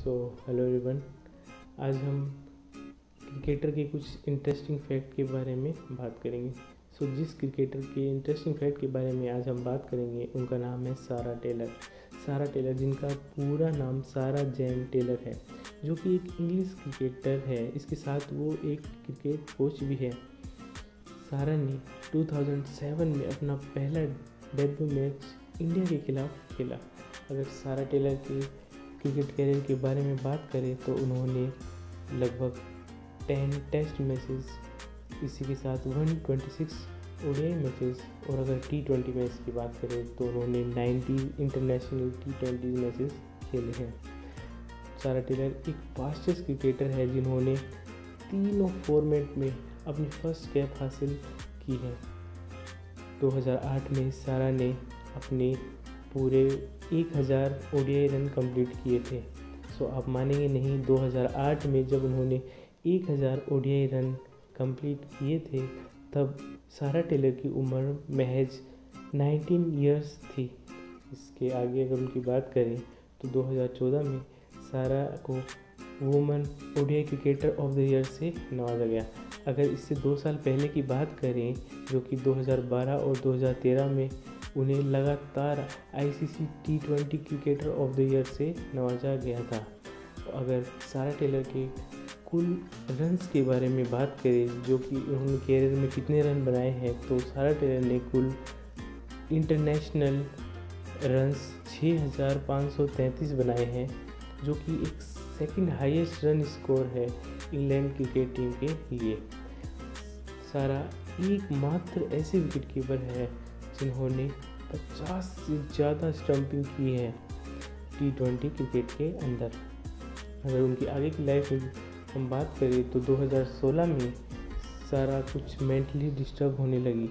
So hello everyone आज हम cricketer के कुछ इंटरेस्टिंग फैक्ट के बारे में बात करेंगे। सो so, जिस क्रिकेटर के इंटरेस्टिंग फैक्ट के बारे में आज हम बात करेंगे उनका नाम है सारा टेलर सारा टेलर जिनका पूरा नाम सारा जैन टेलर है जो कि एक इंग्लिश क्रिकेटर है। इसके साथ वो एक क्रिकेट कोच भी है। सारा ने 2007 में अपना पहला डेब्यू मैच इंडिया के खिलाफ खेला। अगर सारा टेलर के क्रिकेट कैरियर के बारे में बात करें तो उन्होंने लगभग टेन टेस्ट मैचेस इसी के साथ one twenty six ODI matches और अगर टी ट्वेंटी मैच की बात करें तो उन्होंने ninety international T twenty matches खेले हैं। सारा टेलर एक फास्टेस्ट क्रिकेटर है जिन्होंने तीनों फॉर्मेट में अपनी फ़र्स्ट कैप हासिल की है। 2008 में सारा ने अपने पूरे 1000 ओडीआई रन कंप्लीट किए थे। सो आप मानेंगे नहीं 2008 में जब उन्होंने 1000 ओडीआई रन कंप्लीट किए थे, तब सारा टेलर की उम्र महज 19 इयर्स थी। इसके आगे अगर उनकी बात करें तो 2014 में सारा को woman ODI cricketer of the year से नवाजा गया। अगर इससे दो साल पहले की बात करें, जो कि 2012 और 2013 में उन्हें लगातार ICC T twenty cricketer of the year से नवाजा गया था। अगर सारा टेलर के कुल रन्स के बारे में बात करें जो कि उन्होंने कैरियर में कितने रन बनाए हैं तो सारा टेलर ने कुल इंटरनेशनल रन्स 6,533 बनाए हैं जो कि एक सेकंड हाईएस्ट रन स्कोर है इंग्लैंड क्रिकेट टीम के लिए। सारा एकमात्र ऐसे विकेट कीपर है जिन्होंने 50 से ज़्यादा स्टंपिंग की है टी ट्वेंटी क्रिकेट के अंदर। अगर उनकी आगे की लाइफ में हम बात करें तो 2016 में सारा कुछ मेंटली डिस्टर्ब होने लगी।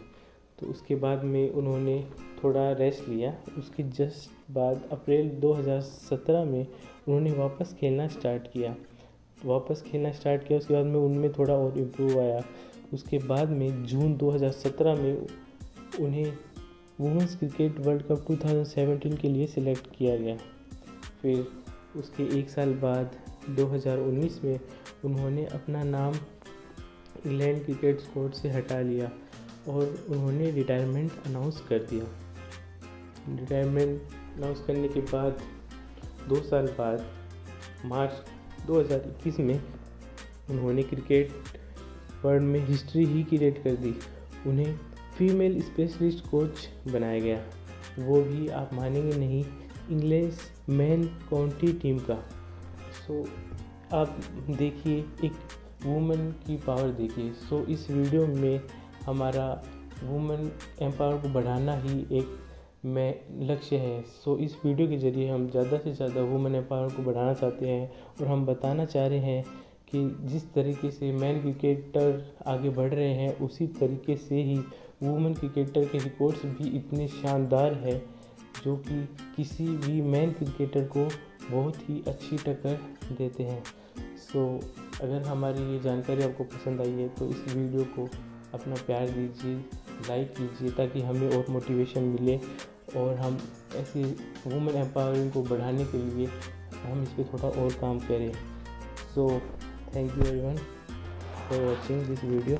तो उसके बाद में उन्होंने थोड़ा रेस्ट लिया। उसके जस्ट बाद अप्रैल 2017 में उन्होंने वापस खेलना स्टार्ट किया। वापस खेलना स्टार्ट किया, उसके बाद में उनमें थोड़ा और इम्प्रूव आया। उसके बाद में जून 2017 में उन्हें वुमेंस क्रिकेट वर्ल्ड कप 2017 के लिए सिलेक्ट किया गया। फिर उसके एक साल बाद 2019 में उन्होंने अपना नाम इंग्लैंड क्रिकेट स्कोर से हटा लिया और उन्होंने रिटायरमेंट अनाउंस कर दिया। रिटायरमेंट अनाउंस करने के बाद, दो साल बाद, मार्च 2021 में उन्होंने क्रिकेट वर्ल्ड में हिस्ट्री ही क्रिएट कर दी। उन्हें फीमेल स्पेशलिस्ट कोच बनाया गया। वो भी आप मानेंगे नहीं इंग्लिश मैन काउंटी टीम का। सो, आप देखिए, एक वुमेन की पावर देखिए। सो, इस वीडियो में हमारा वुमेन एम्पावर को बढ़ाना ही एक मैं लक्ष्य है। सो, इस वीडियो के ज़रिए हम ज़्यादा से ज़्यादा वुमेन एम्पावर को बढ़ाना चाहते हैं और हम बताना चाह रहे हैं कि जिस तरीके से मैन क्रिकेटर आगे बढ़ रहे हैं उसी तरीके से ही वुमेन क्रिकेटर के रिकॉर्ड्स भी इतने शानदार है जो कि किसी भी मैन क्रिकेटर को बहुत ही अच्छी टक्कर देते हैं। सो so, अगर हमारी ये जानकारी आपको पसंद आई है तो इस वीडियो को अपना प्यार दीजिए लाइक कीजिए ताकि हमें और मोटिवेशन मिले और हम ऐसी वुमेन एम्पावरिंग को बढ़ाने के लिए हम इस पर थोड़ा और काम करें। So thank you everyone for watching this video